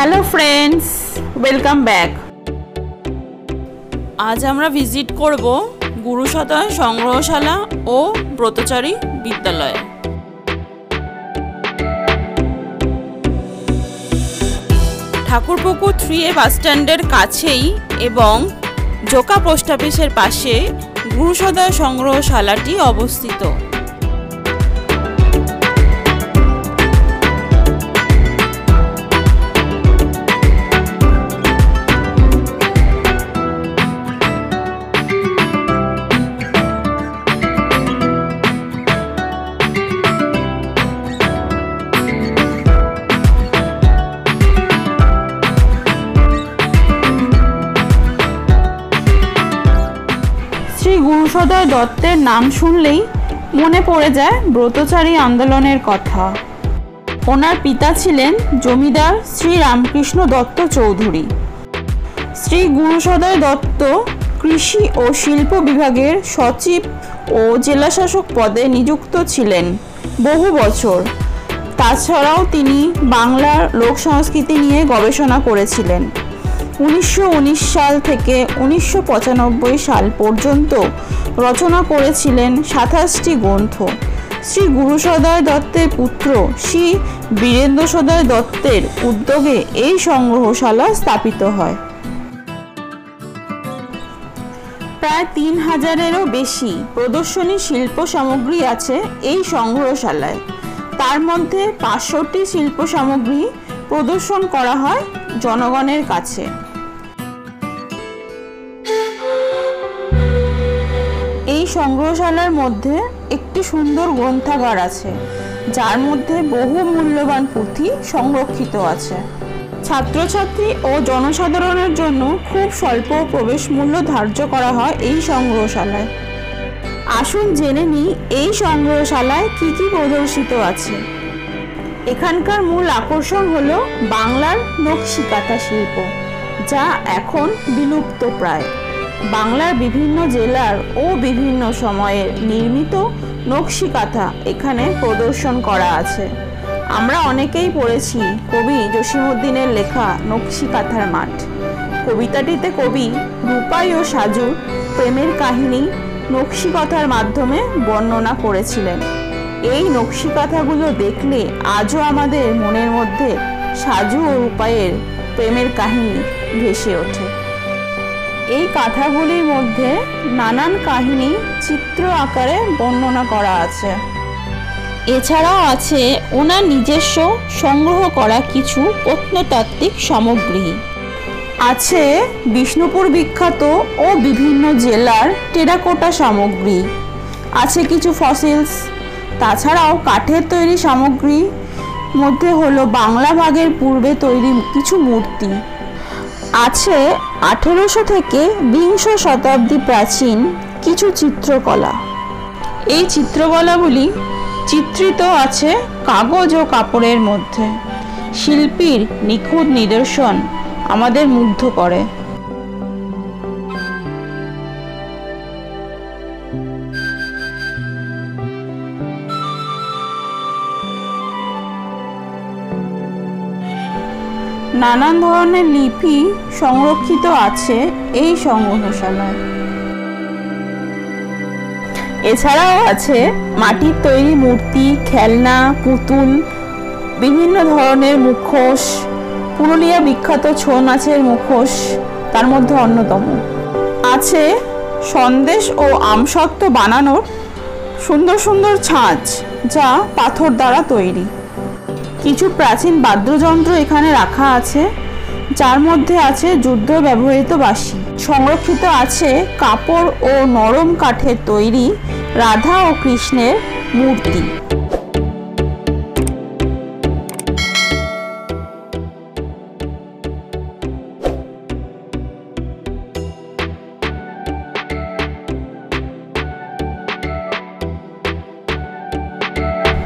Hello friends welcome back আজ আমরা visit করব গুরুসদয় সংগ্রহশালা ও ব্রতচারী বিদ্যালয়ে। ঠাকুরপুকুর থ্রি এ বাসস্ট্যান্ডের কাছেই এবং জোকা পোস্ট অফিসের পাশে গুরুসদয় সংগ্রহশালাটি অবস্থিত। শ্রী গুরুসদয় দত্তের নাম শুনলেই মনে পড়ে যায় ব্রতচারী আন্দোলনের কথা। ওনার পিতা ছিলেন জমিদার শ্রী রামকৃষ্ণ দত্ত চৌধুরী। শ্রী গুরুসদয় দত্ত কৃষি ও শিল্প বিভাগের সচিব ও জেলাশাসক পদে নিযুক্ত ছিলেন বহু বছর। তাছাড়াও তিনি বাংলার লোক সংস্কৃতি নিয়ে গবেষণা করেছিলেন। উনিশশো উনিশ সাল থেকে উনিশশো পঁচানব্বই সাল পর্যন্ত রচনা করেছিলেন সাতাশটি গ্রন্থ। শ্রী গুরুসদয় দত্তের পুত্র শ্রী বীরেন্দ্র সদয় দত্তের উদ্যোগে এই সংগ্রহশালা স্থাপিত হয়। প্রায় তিন হাজারেরও বেশি প্রদর্শনী শিল্প সামগ্রী আছে এই সংগ্রহশালায়। তার মধ্যে পাঁচশোটি শিল্প সামগ্রী প্রদর্শন করা হয় জনগণের কাছে। সংগ্রহশালার মধ্যে একটি সুন্দর গ্রন্থাগার আছে, যার মধ্যে বহু মূল্যবান পুঁথি সংরক্ষিত আছে। ছাত্রছাত্রী ও জনসাধারণের জন্য খুব স্বল্প প্রবেশ মূল্য ধার্য করা হয় এই সংগ্রহশালায়। আসুন জেনে নিই, এই সংগ্রহশালায় কি কি প্রদর্শিত আছে। এখানকার মূল আকর্ষণ হলো বাংলার নকশিকাঁথা শিল্প, যা এখন বিলুপ্ত প্রায় বাংলার বিভিন্ন জেলার ও বিভিন্ন সময়ে নির্মিত নকশিকাঁথা এখানে প্রদর্শন করা আছে। আমরা অনেকেই পড়েছি কবি জসিমুদ্দিনের লেখা নকশিকাঁথার মাঠ। কবিতাটিতে কবি রূপাই ও সাজু প্রেমের কাহিনী নকশিকথার মাধ্যমে বর্ণনা করেছিলেন। এই নকশিকাথাগুলো দেখলে আজও আমাদের মনের মধ্যে সাজু ও রূপাইয়ের প্রেমের কাহিনী ভেসে ওঠে। এই কাঁথাগুলির মধ্যে নানান কাহিনী চিত্র আকারে বর্ণনা করা আছে। এছাড়াও আছে ওনার নিজস্ব সংগ্রহ করা কিছু প্রত্নতাত্ত্বিক সামগ্রী। আছে বিষ্ণুপুর বিখ্যাত ও বিভিন্ন জেলার টেরাকোটা সামগ্রী। আছে কিছু ফসিলস তাছাড়াও কাঠের তৈরি সামগ্রী। মধ্যে হলো বাংলা ভাগের পূর্বে তৈরি কিছু মূর্তি। আছে আঠেরোশো থেকে বিংশ শতাব্দী প্রাচীন কিছু চিত্রকলা। এই চিত্রকলাগুলি চিত্রিত আছে কাগজ ও কাপড়ের মধ্যে। শিল্পীর নিখুঁত নিদর্শন আমাদের মুগ্ধ করে। নানান ধরনের লিপি সংরক্ষিত আছে এই সংগ্রহশালায়। এছাড়াও আছে মাটির তৈরি মূর্তি, খেলনা, পুতুল, বিভিন্ন ধরনের মুখোশ, পুরুলিয়া বিখ্যাত ছৌ নাচের মুখোশ, তার মধ্যে অন্যতম। আছে সন্দেশ ও আমসত্ত্ব বানানোর সুন্দর সুন্দর ছাঁচ যা পাথর দ্বারা তৈরি। কিছু প্রাচীন বাদ্যযন্ত্র এখানে রাখা আছে, যার মধ্যে আছে যুদ্ধ ব্যবহৃত বাঁশি। সংরক্ষিত আছে কাপড় ও নরম কাঠের তৈরি রাধা ও কৃষ্ণের মূর্তি।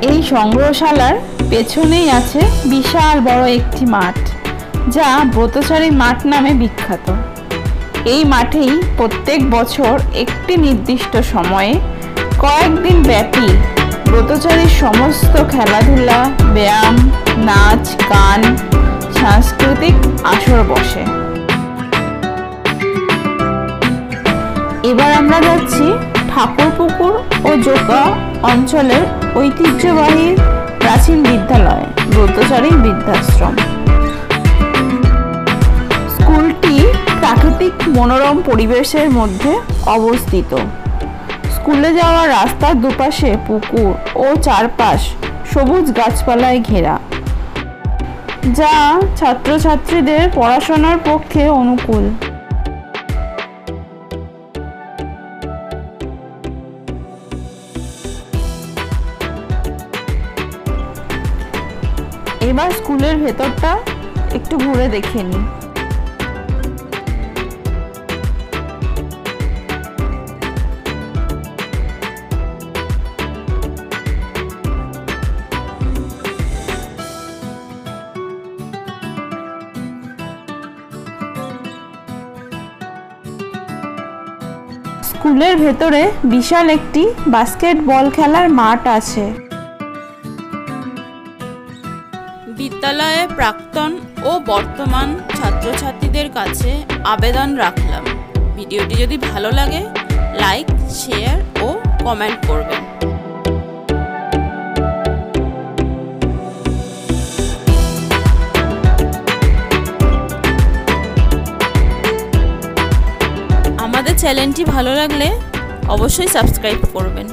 এই সংগ্রহশালার পেছনেই আছে বিশাল বড় একটি মাঠ, যা ব্রতচারী মাঠ নামে বিখ্যাত। এই মাঠেই প্রত্যেক বছর একটি নির্দিষ্ট সময়ে কয়েকদিন ব্যাপী ব্রতচারীর সমস্ত খেলাধুলা, ব্যায়াম, নাচ, গান, সাংস্কৃতিক আসর বসে। এবার আমরা যাচ্ছি ঠাকুরপুকুর ও জোকা অঞ্চলের ঐতিহ্যবাহী প্রাচীন বিদ্যালয় ব্রতচারী বৃদ্ধাশ্রম। স্কুলটি প্রাকৃতিক মনোরম পরিবেশের মধ্যে অবস্থিত। স্কুলে যাওয়ার রাস্তার দুপাশে পুকুর ও চারপাশ সবুজ গাছপালায় ঘেরা, যা ছাত্রছাত্রীদের পড়াশোনার পক্ষে অনুকূল। এবার স্কুলের ভেতরটা একটু ঘুরে দেখে নিই স্কুলের ভেতরে বিশাল একটি বাস্কেটবল খেলার মাঠ আছে। বিদ্যালয়ে প্রাক্তন ও বর্তমান ছাত্রছাত্রীদের কাছে আবেদন রাখলাম। ভিডিওটি যদি ভালো লাগে, লাইক, শেয়ার ও কমেন্ট করবেন। আমাদের চ্যানেলটি ভালো লাগলে অবশ্যই সাবস্ক্রাইব করবেন।